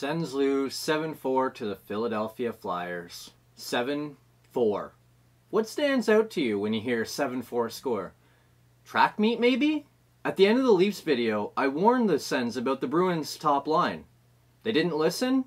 Sens Lou 7 4 to the Philadelphia Flyers. 7 4. What stands out to you when you hear 7 4 score? Track meet, maybe? At the end of the Leafs video, I warned the Sens about the Bruins' top line. They didn't listen,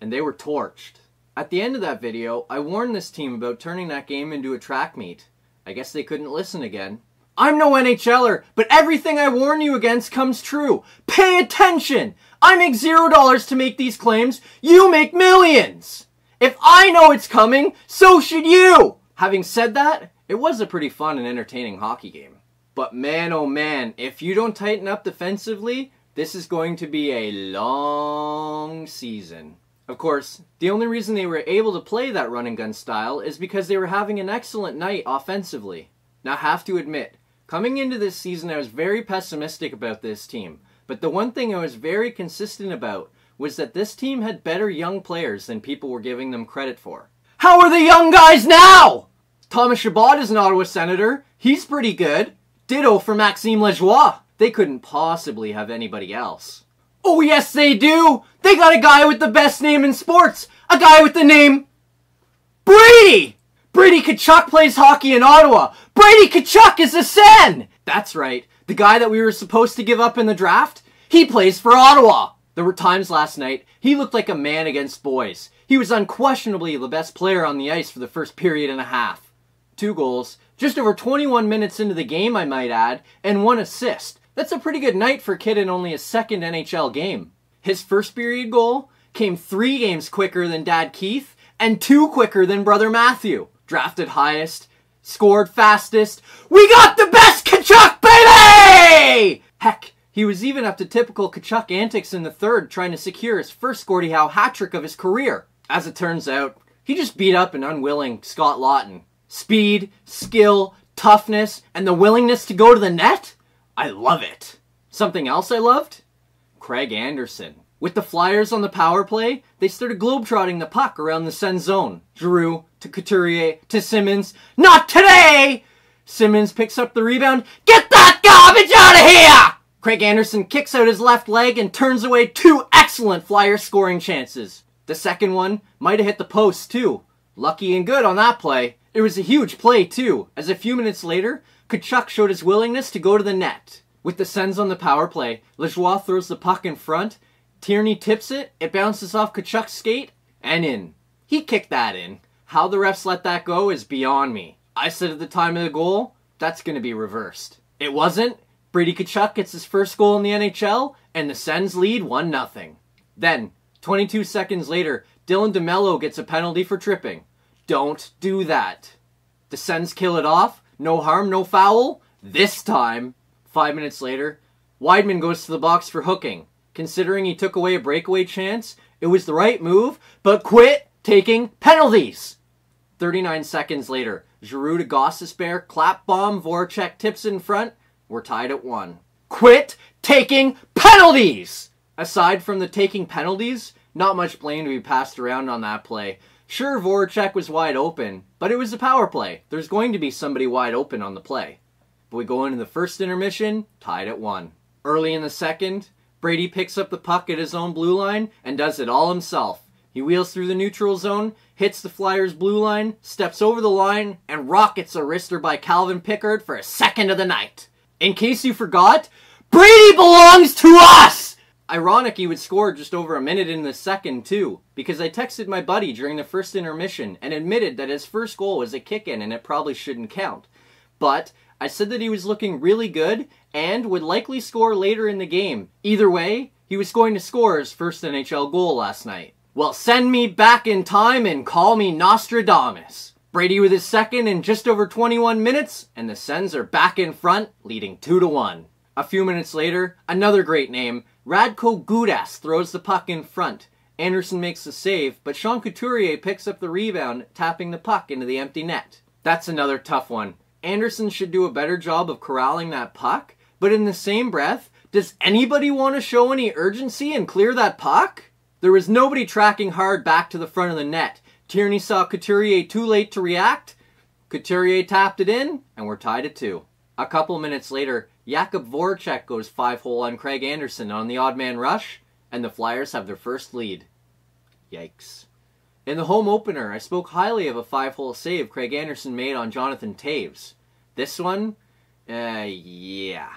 and they were torched. At the end of that video, I warned this team about turning that game into a track meet. I guess they couldn't listen again. I'm no NHLer, but everything I warn you against comes true. Pay attention! I make zero dollars to make these claims. You make millions! If I know it's coming, so should you! Having said that, it was a pretty fun and entertaining hockey game. But man oh man, if you don't tighten up defensively, this is going to be a long season. Of course, the only reason they were able to play that run and gun style is because they were having an excellent night offensively. Now, I have to admit, coming into this season, I was very pessimistic about this team. But the one thing I was very consistent about was that this team had better young players than people were giving them credit for. How are the young guys now? Thomas Chabot is an Ottawa Senator. He's pretty good. Ditto for Maxime Lajoie. They couldn't possibly have anybody else. Oh, yes, they do! They got a guy with the best name in sports! A guy with the name. Brady! Brady Tkachuk plays hockey in Ottawa! Brady Tkachuk is a Sen! That's right, the guy that we were supposed to give up in the draft, he plays for Ottawa! There were times last night he looked like a man against boys. He was unquestionably the best player on the ice for the first period and a half. Two goals, just over 21 minutes into the game, I might add, and one assist. That's a pretty good night for a kid in only his second NHL game. His first period goal came three games quicker than Dad Keith and two quicker than Brother Matthew. Drafted highest, scored fastest. We got the best Tkachuk, baby! Heck, he was even up to typical Tkachuk antics in the third, trying to secure his first Gordie Howe hat trick of his career. As it turns out, he just beat up an unwilling Scott Laughton. Speed, skill, toughness, and the willingness to go to the net? I love it. Something else I loved? Craig Anderson. With the Flyers on the power play, they started globetrotting the puck around the Sen zone. Giroux to Couturier to Simmonds. Not today! Simmonds picks up the rebound. Get that garbage out of here! Craig Anderson kicks out his left leg and turns away two excellent Flyer scoring chances. The second one might have hit the post too. Lucky and good on that play. It was a huge play too, as a few minutes later, Tkachuk showed his willingness to go to the net. With the Sens on the power play, Lajoie throws the puck in front, Tierney tips it, it bounces off Tkachuk's skate, and in. He kicked that in. How the refs let that go is beyond me. I said at the time of the goal, that's going to be reversed. It wasn't. Brady Tkachuk gets his first goal in the NHL, and the Sens lead 1 0. Then, 22 seconds later, Dylan DeMelo gets a penalty for tripping. Don't do that. The Sens kill it off. No harm, no foul. This time. Five minutes later, Wideman goes to the box for hooking. Considering he took away a breakaway chance, it was the right move, but quit taking penalties. 39 seconds later, Giroux to Gostisbehere, clap bomb, Voracek tips in front. We're tied at one. Quit taking penalties! Aside from the taking penalties, not much blame to be passed around on that play. Sure, Voracek was wide open, but it was a power play. There's going to be somebody wide open on the play. But we go into the first intermission, tied at one. Early in the second, Brady picks up the puck at his own blue line and does it all himself. He wheels through the neutral zone, hits the Flyers' blue line, steps over the line, and rockets a wrister by Calvin Pickard for a second of the night. In case you forgot, Brady belongs to us! Ironic he would score just over a minute in the second, too, because I texted my buddy during the first intermission and admitted that his first goal was a kick in and it probably shouldn't count. But I said that he was looking really good and would likely score later in the game. Either way, he was going to score his first NHL goal last night. Well, send me back in time and call me Nostradamus. Brady with his second in just over 21 minutes, and the Sens are back in front, leading 2 to 1. A few minutes later, another great name, Radko Gudas throws the puck in front. Anderson makes the save, but Sean Couturier picks up the rebound, tapping the puck into the empty net. That's another tough one. Anderson should do a better job of corralling that puck, but in the same breath, does anybody want to show any urgency and clear that puck? There was nobody tracking hard back to the front of the net. Tierney saw Couturier too late to react. Couturier tapped it in, and we're tied at two. A couple minutes later, Jakub Voracek goes five hole on Craig Anderson on the odd man rush, and the Flyers have their first lead. Yikes. In the home opener, I spoke highly of a five hole save Craig Anderson made on Jonathan Toews. This one, uh, yeah.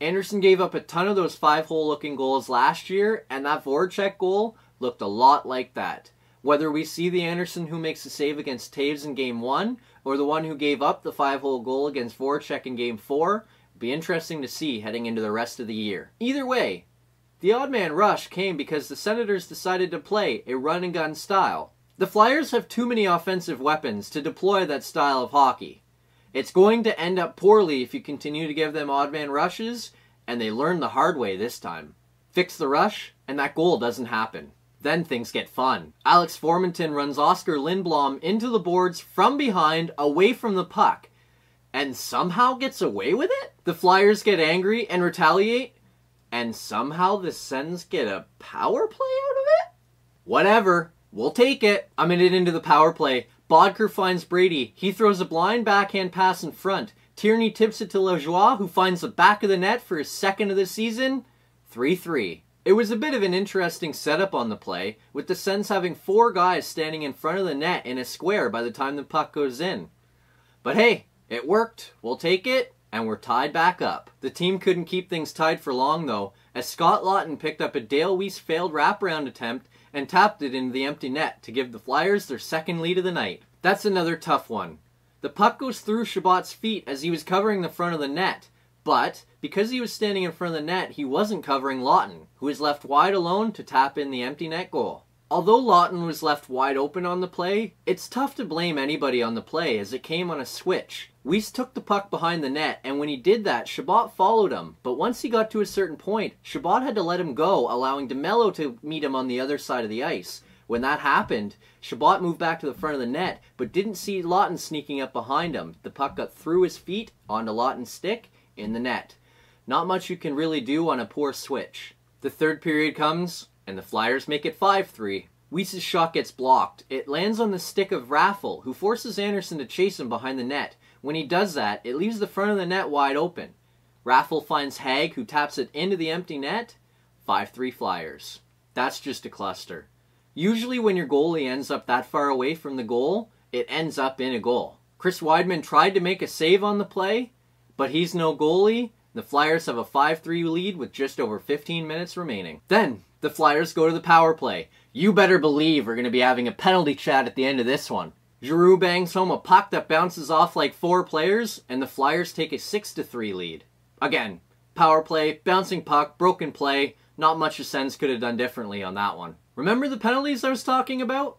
Anderson gave up a ton of those five hole looking goals last year, and that Voracek goal looked a lot like that. Whether we see the Anderson who makes the save against Toews in game one, or the one who gave up the five hole goal against Voracek in game four, be interesting to see heading into the rest of the year. Either way, the odd man rush came because the Senators decided to play a run and gun style. The Flyers have too many offensive weapons to deploy that style of hockey. It's going to end up poorly if you continue to give them odd man rushes, and they learn the hard way this time. Fix the rush, and that goal doesn't happen. Then things get fun. Alex Formenton runs Oskar Lindblom into the boards from behind, away from the puck, and somehow gets away with it? The Flyers get angry and retaliate, and somehow the Sens get a power play out of it? Whatever. We'll take it. A minute into the power play, Boedker finds Brady. He throws a blind backhand pass in front. Tierney tips it to Lajoie, who finds the back of the net for his second of the season. 3 3. It was a bit of an interesting setup on the play, with the Sens having four guys standing in front of the net in a square by the time the puck goes in. But hey, it worked. We'll take it, and we're tied back up. The team couldn't keep things tied for long, though, as Scott Laughton picked up a Dale Weise failed wraparound attempt and tapped it into the empty net to give the Flyers their second lead of the night. That's another tough one. The puck goes through Chabot's feet as he was covering the front of the net, but because he was standing in front of the net, he wasn't covering Laughton, who was left wide alone to tap in the empty net goal. Although Laughton was left wide open on the play, it's tough to blame anybody on the play as it came on a switch. Weise took the puck behind the net, and when he did that, Chabot followed him. But once he got to a certain point, Chabot had to let him go, allowing DeMelo to meet him on the other side of the ice. When that happened, Chabot moved back to the front of the net, but didn't see Laughton sneaking up behind him. The puck got through his feet, onto Laughton's stick, in the net. Not much you can really do on a poor switch. The third period comes, and the Flyers make it 5 3. Weise's shot gets blocked. It lands on the stick of Raffl, who forces Anderson to chase him behind the net. When he does that, it leaves the front of the net wide open. Raffl finds Hagg, who taps it into the empty net. 5 3 Flyers. That's just a cluster. Usually, when your goalie ends up that far away from the goal, it ends up in a goal. Chris Wideman tried to make a save on the play, but he's no goalie. The Flyers have a 5 3 lead with just over 15 minutes remaining. Then, the Flyers go to the power play. You better believe we're going to be having a penalty chat at the end of this one. Giroux bangs home a puck that bounces off like four players, and the Flyers take a 6 3 lead. Again, power play, bouncing puck, broken play. Not much the Sens could have done differently on that one. Remember the penalties I was talking about?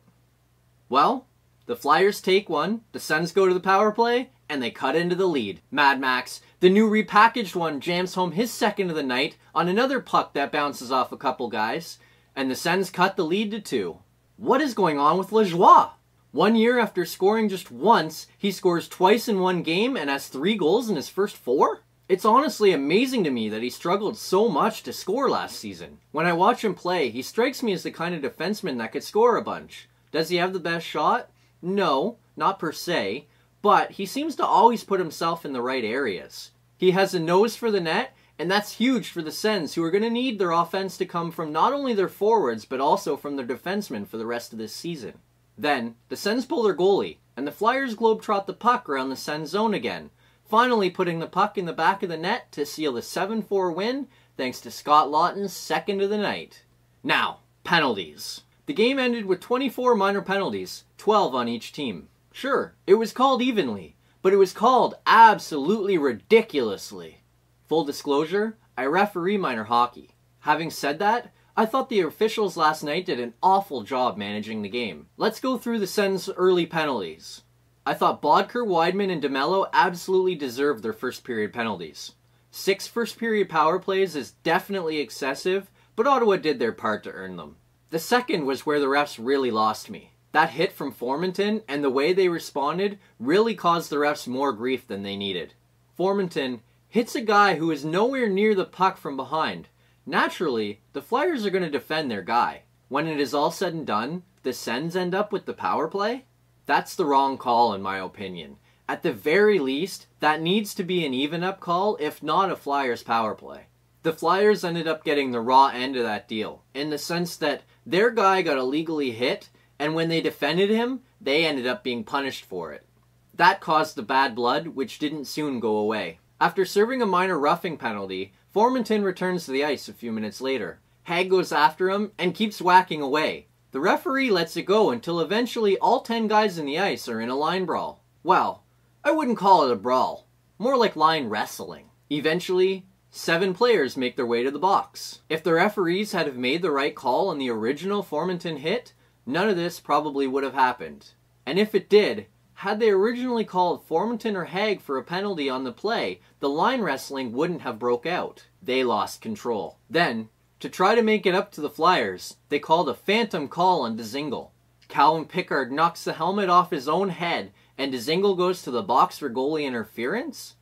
Well, the Flyers take one, the Sens go to the power play, and they cut into the lead. Mad Max, the new repackaged one, jams home his second of the night on another puck that bounces off a couple guys, and the Sens cut the lead to two. What is going on with Lajoie? One year after scoring just once, he scores twice in one game and has three goals in his first four? It's honestly amazing to me that he struggled so much to score last season. When I watch him play, he strikes me as the kind of defenseman that could score a bunch. Does he have the best shot? No, not per se, but he seems to always put himself in the right areas. He has a nose for the net, and that's huge for the Sens, who are going to need their offense to come from not only their forwards, but also from their defensemen for the rest of this season. Then, the Sens pull their goalie, and the Flyers globetrot the puck around the Sens zone again, finally putting the puck in the back of the net to seal the 7-4 win thanks to Scott Laughton's second of the night. Now, penalties. The game ended with 24 minor penalties, 12 on each team. Sure, it was called evenly, but it was called absolutely ridiculously. Full disclosure, I referee minor hockey. Having said that, I thought the officials last night did an awful job managing the game. Let's go through the Sens' early penalties. I thought Boedker, Wideman, and DeMelo absolutely deserved their first period penalties. Six first period power plays is definitely excessive, but Ottawa did their part to earn them. The second was where the refs really lost me. That hit from Formenton and the way they responded really caused the refs more grief than they needed. Formenton hits a guy who is nowhere near the puck from behind, Naturally, the Flyers are going to defend their guy. When it is all said and done, the Sens end up with the power play? That's the wrong call, in my opinion. At the very least, that needs to be an even up call, if not a Flyers power play. The Flyers ended up getting the raw end of that deal, in the sense that their guy got illegally hit, and when they defended him, they ended up being punished for it. That caused the bad blood, which didn't soon go away. After serving a minor roughing penalty, Formenton returns to the ice a few minutes later. Hagg goes after him and keeps whacking away. The referee lets it go until eventually all 10 guys in the ice are in a line brawl. Well, I wouldn't call it a brawl, more like line wrestling. Eventually, seven players make their way to the box. If the referees had have made the right call on the original Formenton hit, none of this probably would have happened. And if it did, had they originally called Formenton or Hagg for a penalty on the play, the line wrestling wouldn't have broke out. They lost control. Then, to try to make it up to the Flyers, they called a phantom call on Dzingel. Calvin Pickard knocks the helmet off his own head, and Dzingel goes to the box for goalie interference?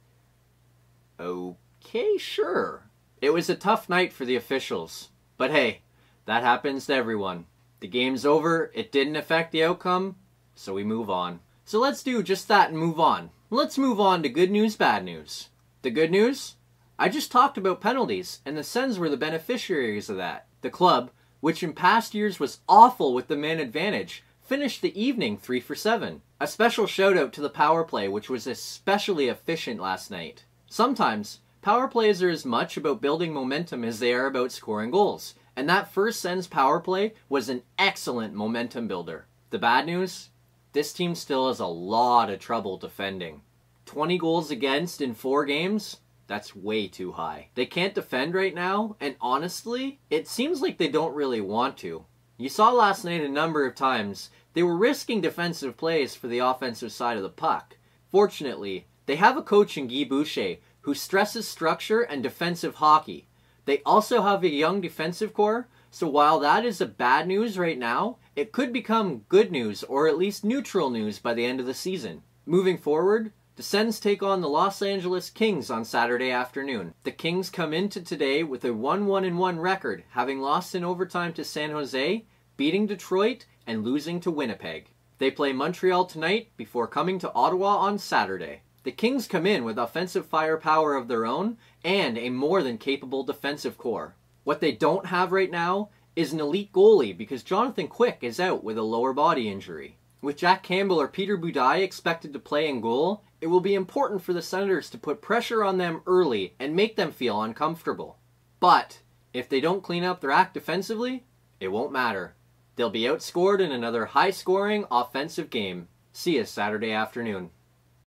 Okay, sure. It was a tough night for the officials. But hey, that happens to everyone. The game's over, it didn't affect the outcome, so we move on. So let's do just that and move on. Let's move on to good news, bad news. The good news? I just talked about penalties, and the Sens were the beneficiaries of that. The club, which in past years was awful with the man advantage, finished the evening 3 for 7. A special shout out to the power play, which was especially efficient last night. Sometimes, power plays are as much about building momentum as they are about scoring goals, and that first Sens power play was an excellent momentum builder. The bad news? This team still has a lot of trouble defending. 20 goals against in four games? That's way too high. They can't defend right now, and honestly, it seems like they don't really want to. You saw last night a number of times they were risking defensive plays for the offensive side of the puck. Fortunately, they have a coach in Guy Boucher who stresses structure and defensive hockey. They also have a young defensive core, so while that is a bad news right now, it could become good news or at least neutral news by the end of the season. Moving forward, the Sens take on the Los Angeles Kings on Saturday afternoon. The Kings come into today with a 1-1-1 record, having lost in overtime to San Jose, beating Detroit, and losing to Winnipeg. They play Montreal tonight before coming to Ottawa on Saturday. The Kings come in with offensive firepower of their own and a more than capable defensive core. What they don't have right now is an elite goalie because Jonathan Quick is out with a lower body injury. With Jack Campbell or Peter Budaj expected to play in goal, it will be important for the Senators to put pressure on them early and make them feel uncomfortable. But if they don't clean up their act defensively, it won't matter. They'll be outscored in another high scoring offensive game. See you Saturday afternoon.